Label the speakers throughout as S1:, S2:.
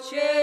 S1: voce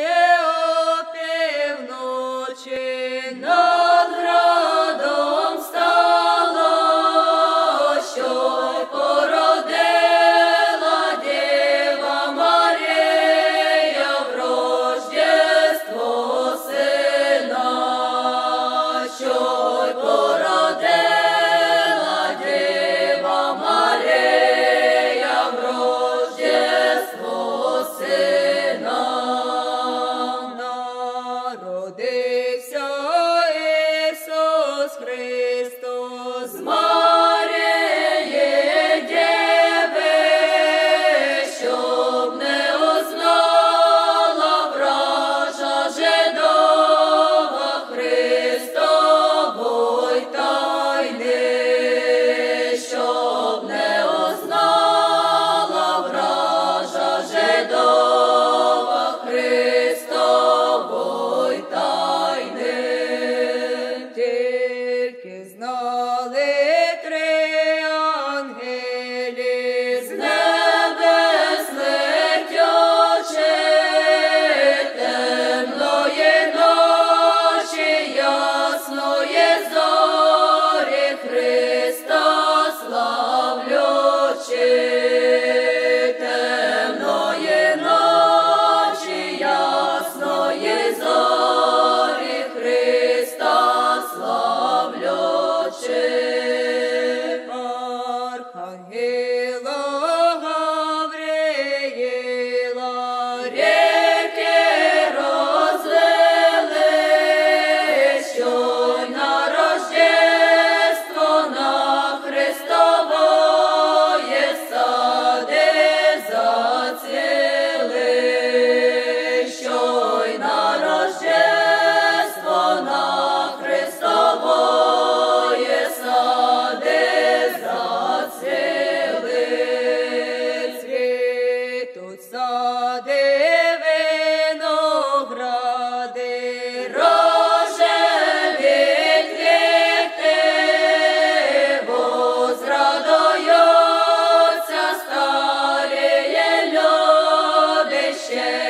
S1: Yeah.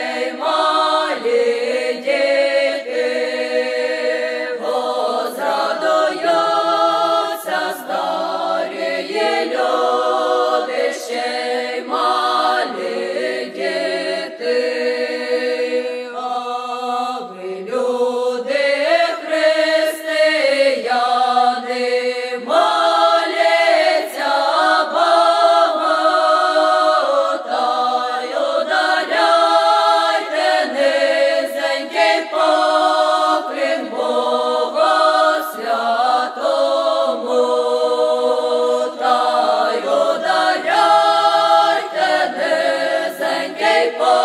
S1: people.